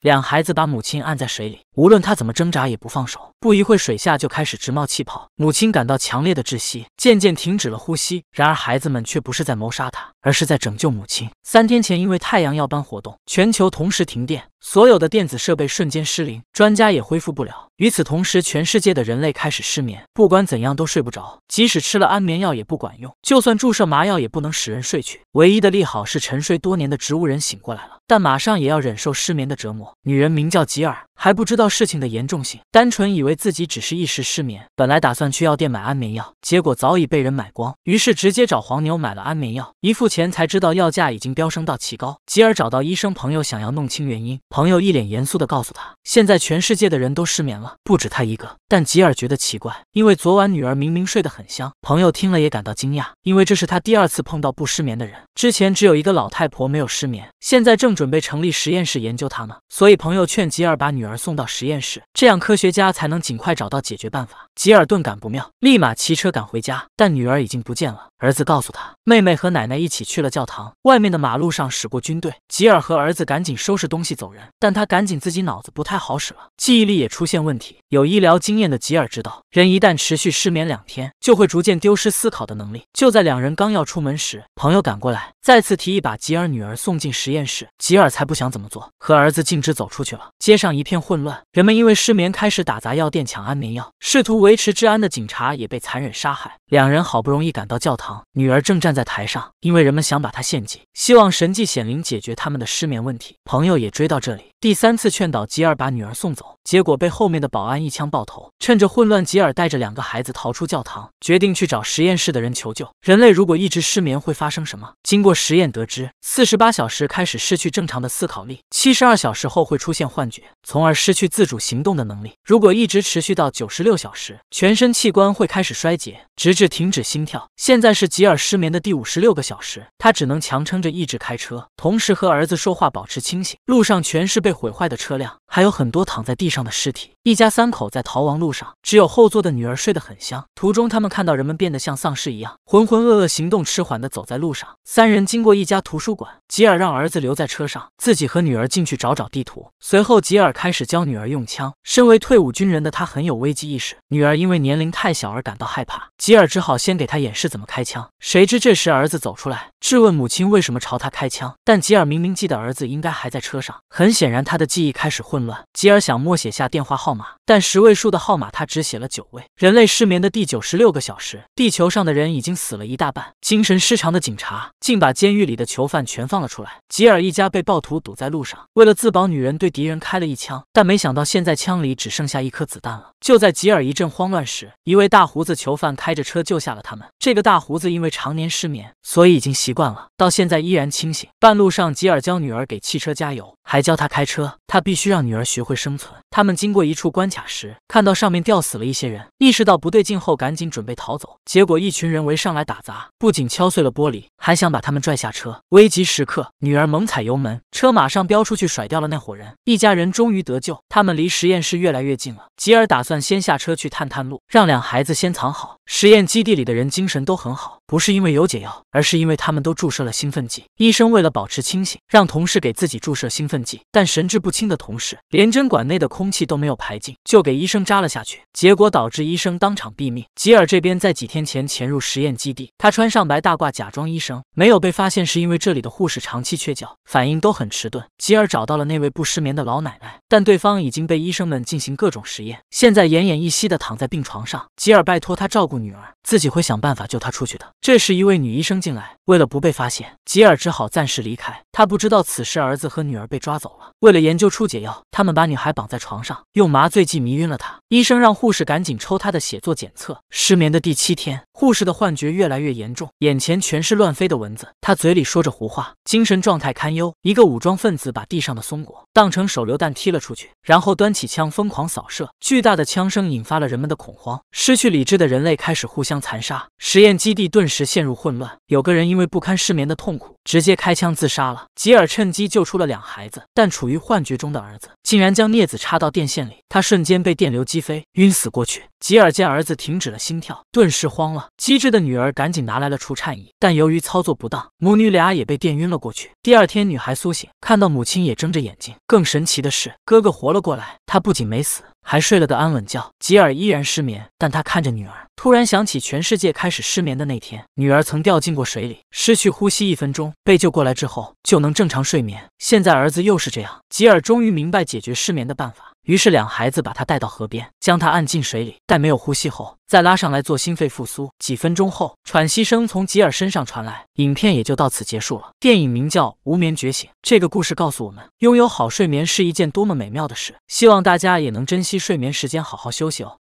两孩子把母亲按在水里，无论他怎么挣扎也不放手。不一会，水下就开始直冒气泡，母亲感到强烈的窒息，渐渐停止了呼吸。然而孩子们却不是在谋杀他，而是在拯救母亲。三天前，因为太阳耀斑活动，全球同时停电，所有的电子设备瞬间失灵，专家也恢复不了。与此同时，全世界的人类开始失眠，不管怎样都睡不着，即使吃了安眠药也不管用，就算注射麻药也不能使人睡去。唯一的利好是沉睡多年的植物人醒过来了，但马上也要忍受失眠的折磨。女人名叫吉尔，还不知道事情的严重性，单纯以为自己只是一时失眠。本来打算去药店买安眠药，结果早已被人买光，于是直接找黄牛买了安眠药。一付钱才知道药价已经飙升到奇高。吉尔找到医生朋友，想要弄清原因。朋友一脸严肃的告诉他，现在全世界的人都失眠了，不止他一个。但吉尔觉得奇怪，因为昨晚女儿明明睡得很香。朋友听了也感到惊讶，因为这是他第二次碰到不失眠的人，之前只有一个老太婆没有失眠，现在正准备成立实验室研究她呢。所以朋友劝吉尔把女儿送到实验室，这样科学家才能尽快找到解决办法。吉尔顿感不妙，立马骑车赶回家，但女儿已经不见了。儿子告诉他，妹妹和奶奶一起去了教堂。外面的马路上驶过军队，吉尔和儿子赶紧收拾东西走人，但他赶紧自己脑子不太好使了，记忆力也出现问题。有医疗经验的吉尔知道，人一旦持续失眠两天，就会逐渐丢失思考的能力。就在两人刚要出门时，朋友赶过来，再次提议把吉尔女儿送进实验室。吉尔才不想怎么做，和儿子径直走出去了。街上一片混乱，人们因为失眠开始打砸药店抢安眠药，试图维持治安的警察也被残忍杀害。两人好不容易赶到教堂。女儿正站在台上，因为人们想把她献祭，希望神迹显灵解决他们的失眠问题。朋友也追到这里，第三次劝导吉尔把女儿送走，结果被后面的保安一枪爆头。趁着混乱，吉尔带着两个孩子逃出教堂，决定去找实验室的人求救。人类如果一直失眠会发生什么？经过实验得知，四十八小时开始失去正常的思考力，七十二小时后会出现幻觉，从而失去自主行动的能力。如果一直持续到九十六小时，全身器官会开始衰竭，直至停止心跳。现在是吉尔失眠的第五十六个小时，他只能强撑着意志开车，同时和儿子说话，保持清醒。路上全是被毁坏的车辆，还有很多躺在地上的尸体。一家三口在逃亡路上，只有后座的女儿睡得很香。途中，他们看到人们变得像丧尸一样，浑浑噩噩、行动迟缓地走在路上。三人经过一家图书馆，吉尔让儿子留在车上，自己和女儿进去找找地图。随后，吉尔开始教女儿用枪。身为退伍军人的他很有危机意识，女儿因为年龄太小而感到害怕，吉尔只好先给她演示怎么开枪。谁知这时儿子走出来，质问母亲为什么朝他开枪。但吉尔明明记得儿子应该还在车上，很显然然他的记忆开始混乱。吉尔想默写下电话号码，但十位数的号码他只写了九位。人类失眠的第九十六个小时，地球上的人已经死了一大半。精神失常的警察竟把监狱里的囚犯全放了出来。吉尔一家被暴徒堵在路上，为了自保，女人对敌人开了一枪，但没想到现在枪里只剩下一颗子弹了。就在吉尔一阵慌乱时，一位大胡子囚犯开着车救下了他们。这个大胡子因为常年失眠，所以已经习惯了，到现在依然清醒。半路上，吉尔教女儿给汽车加油，还教他开车。他必须让女儿学会生存。他们经过一处关卡时，看到上面吊死了一些人，意识到不对劲后，赶紧准备逃走。结果一群人围上来打砸，不仅敲碎了玻璃，还想把他们拽下车。危急时刻，女儿猛踩油门，车马上飙出去，甩掉了那伙人。一家人终于得救，他们离实验室越来越近了。吉尔打算先下车去探探路，让两孩子先藏好。实验基地里的人精神都很好，不是因为有解药，而是因为他们都注射了兴奋剂。医生为了保持清醒，让同事给自己注射兴奋剂，但神志不清的同事连针管内的空气都没有排尽，就给医生扎了下去，结果导致医生当场毙命。吉尔这边在几天前潜入实验基地，他穿上白大褂假装医生，没有被发现是因为这里的护士长期缺觉，反应都很迟钝。吉尔找到了那位不失眠的老奶奶，但对方已经被医生们进行各种实验，现在奄奄一息的躺在病床上。吉尔拜托他照顾女儿，自己会想办法救她出去的。这时，一位女医生进来，为了不被发现，吉尔只好暂时离开。他不知道此时儿子和女儿被抓走了。为了研究出解药，他们把女孩绑在床上，用麻醉剂迷晕了她。医生让护士赶紧抽她的血做检测。失眠的第七天，护士的幻觉越来越严重，眼前全是乱飞的蚊子，她嘴里说着胡话，精神状态堪忧。一个武装分子把地上的松果当成手榴弹踢了出去，然后端起枪疯狂扫射。巨大的枪声引发了人们的恐慌，失去理智的人类开始互相残杀，实验基地顿顿时陷入混乱。有个人因为不堪失眠的痛苦，直接开枪自杀了。吉尔趁机救出了两孩子，但处于幻觉中的儿子竟然将镊子插到电线里，他瞬间被电流击飞，晕死过去。吉尔见儿子停止了心跳，顿时慌了。机智的女儿赶紧拿来了除颤仪，但由于操作不当，母女俩也被电晕了过去。第二天，女孩苏醒，看到母亲也睁着眼睛。更神奇的是，哥哥活了过来，他不仅没死。还睡了个安稳觉，吉尔依然失眠，但他看着女儿，突然想起全世界开始失眠的那天，女儿曾掉进过水里，失去呼吸一分钟，被救过来之后就能正常睡眠。现在儿子又是这样，吉尔终于明白解决失眠的办法。于是，两孩子把他带到河边，将他按进水里，待没有呼吸后，再拉上来做心肺复苏。几分钟后，喘息声从吉尔身上传来，影片也就到此结束了。电影名叫《无眠觉醒》，这个故事告诉我们，拥有好睡眠是一件多么美妙的事。希望大家也能珍惜睡眠时间，好好休息哦。